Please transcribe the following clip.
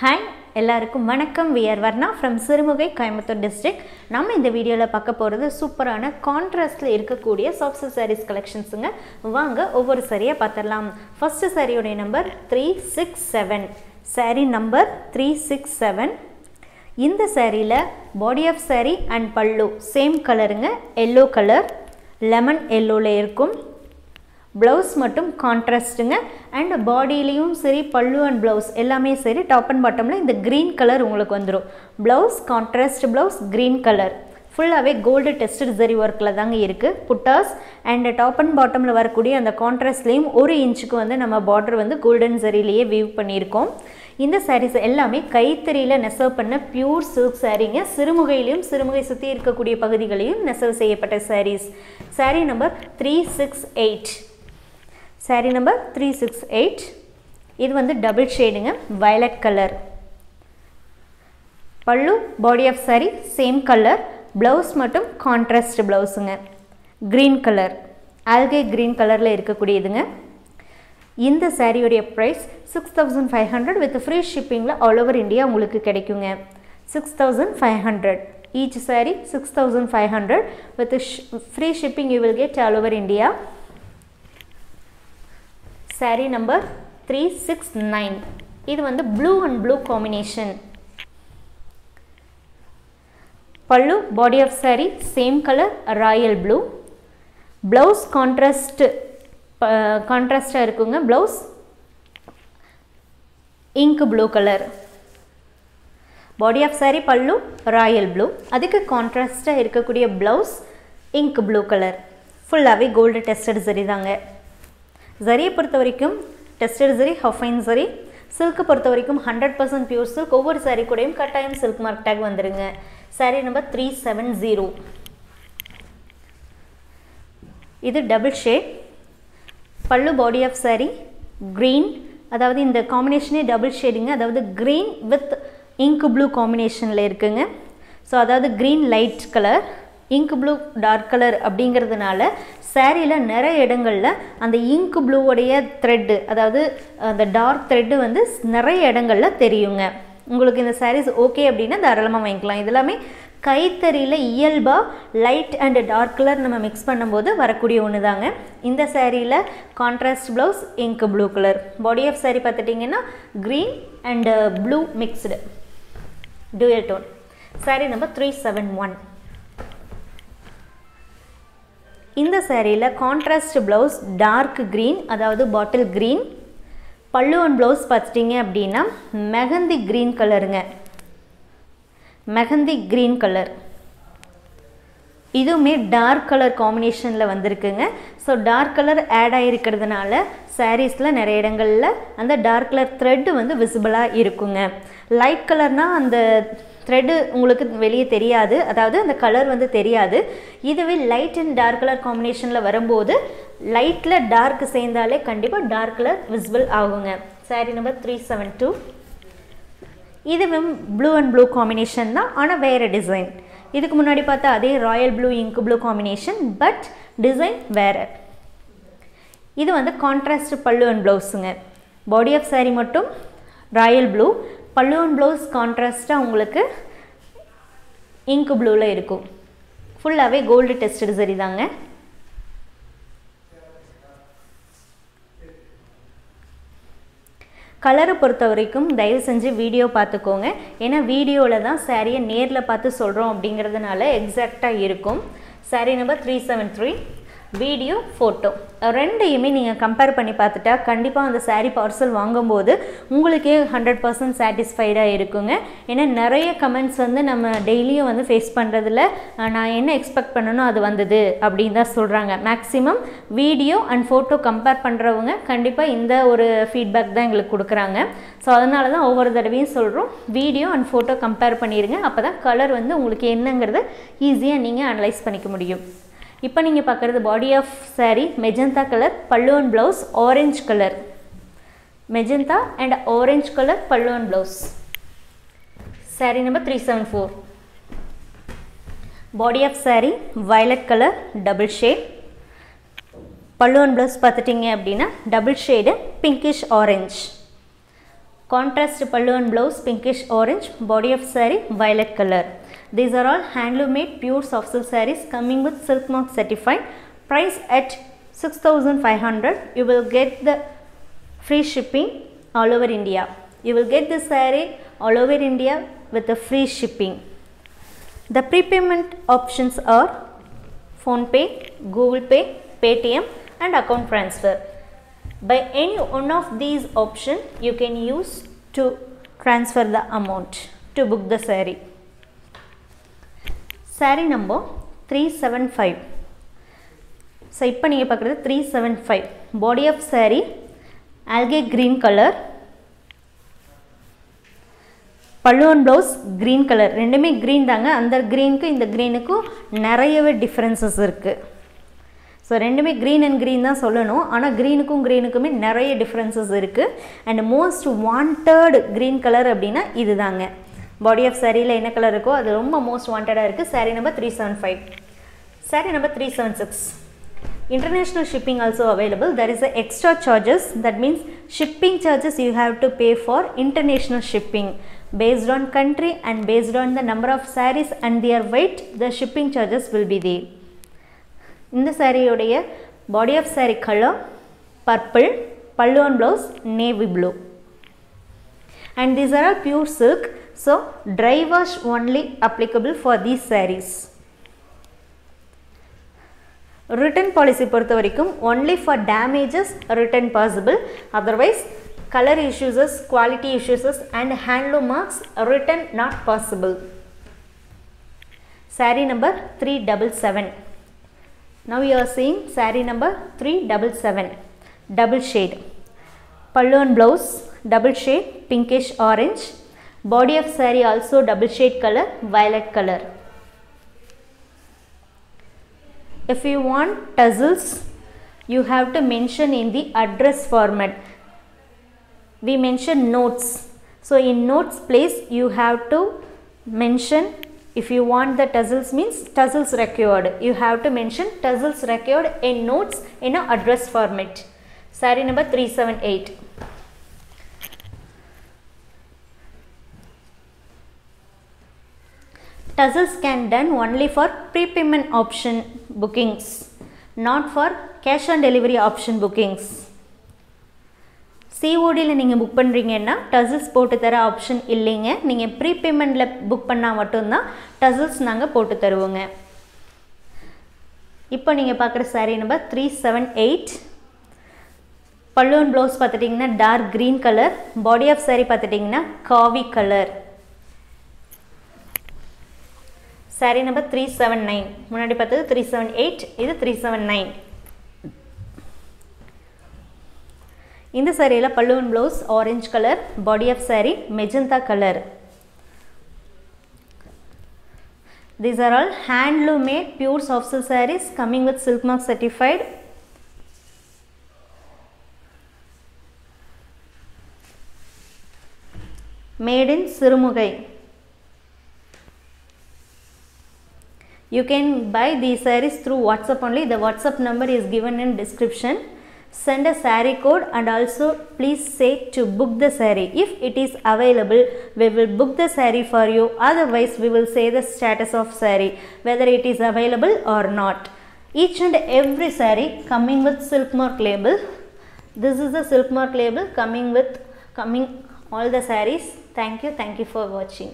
Hi எல்லாருக்கும் வணக்கம். We're Varna from Sirumugai Coimbatore district நம்ம இந்த வீடியோவில் பார்க்க போகிறது சூப்பரான கான்ட்ராஸ்டில் இருக்கக்கூடிய சாஃப்ட் சாரீஸ் கலெக்ஷன்ஸுங்க வாங்க ஒவ்வொரு சரியாக பார்த்துடலாம். First சாரியோடைய number three six seven sari number three six seven இந்த சாரியில் body of sari and pallu same கலருங்க எல்லோ கலர் லெமன் எல்லோவில் இருக்கும். ப்ளவுஸ் மட்டும் கான்ட்ராஸ்ட்டுங்க அண்ட் பாடியிலையும் சரி பல்லு அண்ட் ப்ளவுஸ் எல்லாமே சரி டாப் அண்ட் பாட்டமில் இந்த க்ரீன் கலர் உங்களுக்கு வந்துடும் blouse contrast blouse green colour ஃபுல்லாகவே கோல்டு டெஸ்டட் ஜரி ஒர்க்கில் தாங்க இருக்குது புட்டாஸ் அண்ட் டாப் அண்ட் பாட்டமில் வரக்கூடிய அந்த கான்ட்ராஸ்ட்லேயும் ஒரு இன்ச்சுக்கு வந்து நம்ம பார்டர் வந்து கோல்டன் ஜரிலேயே வியூ பண்ணியிருக்கோம். இந்த சாரீஸ் எல்லாமே கைத்தறியில் நெசவு பண்ண பியூர் சில்க் சாரீங்க சிறுமுகையிலையும் சிறுமுகை சுற்றி இருக்கக்கூடிய பகுதிகளையும் நெசவு செய்யப்பட்ட saris sari number three six eight sari number three six eight இது வந்து double ஷேடுங்க violet colour pallu body of sari same colour blouse மட்டும் கான்ட்ராஸ்ட் ப்ளவுஸுங்க க்ரீன் கலர் ஆல்கே க்ரீன் கலரில் இருக்கக்கூடியதுங்க. இந்த சாரியுடைய price six thousand five hundred with free ஷிப்பிங்கில் all over India உங்களுக்கு கிடைக்குங்க. Six thousand five hundred each sari six thousand five hundred with free shipping you will get all over India sari number three six nine இது வந்து blue and blue combination pallu body of sari same colour royal blue blouse contrast கான்ட்ராஸ்டாக இருக்குங்க. Blouse ink blue colour body of sari pallu royal blue அதுக்கு கான்ட்ராஸ்டாக இருக்கக்கூடிய blouse ink blue colour ஃபுல்லாகவே gold tested சரி தாங்க. ஜரியை பொறுத்த வரைக்கும் டெஸ்டட் ஜரி ஹஃபைன் சரி சில்க்கு பொறுத்த வரைக்கும் ஹண்ட்ரட் பர்சன்ட் பியூர் சில்க் ஒவ்வொரு சாரீ கூடயும் கட்டாயம் சில்க் மார்க் டேக் வந்துடுங்க sari number three seven zero இது double shade pallu body of sari green அதாவது இந்த காம்பினேஷனே டபுள் ஷேடுங்க அதாவது க்ரீன் வித் இங்க் ப்ளூ காம்பினேஷனில் இருக்குங்க. ஸோ அதாவது green light colour ink blue dark colour அப்படிங்கிறதுனால சேரீயில் நிறைய இடங்களில் அந்த இங்க் ப்ளூவோடைய த்ரெட்டு அதாவது அந்த டார்க் த்ரெட்டு வந்து நிறைய இடங்களில் தெரியுங்க. உங்களுக்கு இந்த சாரீஸ் ஓகே அப்படின்னா தாராளமாக வாங்கிக்கலாம். இதெல்லாமே கைத்தறியில் இயல்பாக லைட் அண்ட் டார்க் கலர் நம்ம மிக்ஸ் பண்ணும்போது வரக்கூடிய ஒன்று தாங்க இந்த சேரீயில் contrast blouse ink blue colour body of sari பார்த்துட்டிங்கன்னா green and blue mixed dual tone sari number three seven one இந்த சேரீயில் கான்ட்ராஸ்ட் ப்ளவுஸ் டார்க் க்ரீன் அதாவது bottle green pallu and blouse பார்த்துட்டிங்க அப்படின்னா மெகந்தி க்ரீன் கலருங்க மெகந்தி க்ரீன் கலர் இதுவுமே dark colour காம்பினேஷனில் வந்திருக்குங்க. ஸோ டார்க் கலர் ஆட் ஆகிருக்கிறதுனால சாரீஸில் நிறைய இடங்களில் அந்த டார்க் கலர் த்ரெட்டு வந்து விசிபிளாக இருக்குங்க. லைட் கலர்னால் அந்த த்ரெட்டு உங்களுக்கு வெளியே தெரியாது. அதாவது அந்த கலர் வந்து தெரியாது. இதுவே லைட் அண்ட் டார்க் கலர் காம்பினேஷனில் வரும்போது லைட்டில் டார்க் சேர்ந்தாலே கண்டிப்பாக டார்க் கலர் விசிபிள் ஆகுங்க. Sari number three seven two இதுவும் ப்ளூ அண்ட் ப்ளூ காம்பினேஷன் தான் ஆனால் வேறு டிசைன் இதுக்கு முன்னாடி பார்த்தா அதே royal blue ink blue combination but design வேறு. இது வந்து கான்ட்ராஸ்ட் பல்லு அண்ட் ப்ளவுஸுங்க பாடி ஆஃப் சாரீ மட்டும் ராயல் ப்ளூ பல்லுவன் ப்ளவுஸ் கான்ட்ராஸ்ட்டாக உங்களுக்கு இங்கு ப்ளூவில் இருக்கும். ஃபுல்லாகவே கோல்டு டெஸ்டட் சரி தாங்க. கலரை பொறுத்த வரைக்கும் தயவு செஞ்சு வீடியோ பார்த்துக்கோங்க. ஏன்னா வீடியோவில் தான் சாரியை நேரில் பார்த்து சொல்கிறோம் அப்படிங்கிறதுனால எக்ஸாக்டாக இருக்கும். Sari number three seven three video photo ரெண்டையுமே நீங்கள் கம்பேர் பண்ணி பார்த்துட்டா கண்டிப்பாக அந்த சாரீ பார்சல் வாங்கும்போது உங்களுக்கே ஹண்ட்ரட் பர்சன்ட் சாட்டிஸ்ஃபைடாக இருக்குங்க. ஏன்னா நிறைய கமெண்ட்ஸ் வந்து நம்ம டெய்லியும் வந்து ஃபேஸ் பண்ணுறதுல நான் என்ன எக்ஸ்பெக்ட் பண்ணணும் அது வந்தது அப்படின்னு தான் சொல்கிறாங்க maximum video and photo compare பண்ணுறவங்க கண்டிப்பாக இந்த ஒரு ஃபீட்பேக் தான் எங்களுக்கு கொடுக்குறாங்க. ஸோ அதனால தான் ஒவ்வொரு தடவையும் சொல்கிறோம் வீடியோ அண்ட் ஃபோட்டோ கம்பேர் பண்ணிடுங்க அப்போ தான் கலர் வந்து உங்களுக்கு என்னங்கிறத ஈஸியாக நீங்கள் அனலைஸ் பண்ணிக்க முடியும். இப்போ நீங்கள் பார்க்குறது body of sari magenta colour pallu and blouse orange colour magenta and orange colour pallu and blouse sari number three seven four body of sari violet colour double shade pallu and blouse பார்த்துட்டிங்க அப்படின்னா double shade pinkish orange contrast pallu and blouse pinkish orange body of saree violet colour these are all handloom made pure soft silk sarees coming with silk mark certified. Price at 6500 you will get the free shipping all over india. You will get the saree all over india with the free shipping. The prepayment options are phone pay google pay paytm and account transfer. By any one of these options you can use to transfer the amount to book the saree saree number 375 so இப்போ நீங்கள் பார்க்குறது three seven five body of saree algae green colour பல்லுவன் blouse green colour ரெண்டுமே green தாங்க. அந்த க்ரீனுக்கும் இந்த க்ரீனுக்கும் நிறையவே differences இருக்குது ஸோ ரெண்டுமே க்ரீன் அண்ட் க்ரீன் தான் சொல்லணும். ஆனால் க்ரீனுக்கும் க்ரீனுக்குமே நிறைய டிஃப்ரென்சஸ் இருக்குது and most wanted green colour அப்படின்னா இது தாங்க பாடி ஆஃப் சாரியில் என்ன கலர் இருக்கோ அது ரொம்ப மோஸ்ட் வாண்டடாக இருக்குது sari number three seven five sari number three seven six international shipping also available there is a extra charges that means shipping charges you have to pay for international shipping based on country and based on the number of sarees and their weight the shipping charges will be there இந்த சாரியோடைய body of sari colour purple pallu and blouse navy blue and these are all pure silk so dry wash only applicable for these sarees. Return policy பொறுத்த வரைக்கும் only for damages return possible otherwise colour issues quality issues and handloom marks return not possible sari number three double seven now you are seeing sari number three double seven double shade pallu and blouse double shade pinkish orange Body of sari also double shade color violet color. If you want tassels, you have to mention in the address format. We mention notes. So in notes place you have to mention if you want the tassels means tassels required. You have to mention tassels required in notes in a address format. Sari number 378. Tassels can done only for prepayment option bookings, not for cash on delivery option bookings. சிஓடியில் நீங்கள் book பண்ணுறீங்கன்னா tassels போட்டு தர option இல்லைங்க. நீங்கள் ப்ரீபேமெண்ட்டில் book பண்ணால் மட்டும்தான் tassels நாங்கள் போட்டு தருவோங்க. இப்போ நீங்கள் பார்க்குற sari number three seven eight பல்லுவன் ப்ளவுஸ் பார்த்துட்டிங்கன்னா dark green colour body of sari பார்த்துட்டிங்கன்னா காவி colour sari number three seven nine முன்னாடி பார்த்தது த்ரீ செவன் எயிட் இது த்ரீ செவன் நைன் இந்த சாரியில் பல்லுவன் blouse orange colour body of sari magenta colour these are all handloom made pure soft silk saris coming with silk mark certified made in Sirumugai you can buy these sarees through whatsapp only. The whatsapp number is given in description. Send a saree code and also please say to book the saree. If it is available we will book the saree for you. Otherwise we will say the status of saree whether it is available or not. Each and every saree coming with silk mark label. This is the silk mark label coming with coming all the sarees. Thank you. Thank you for watching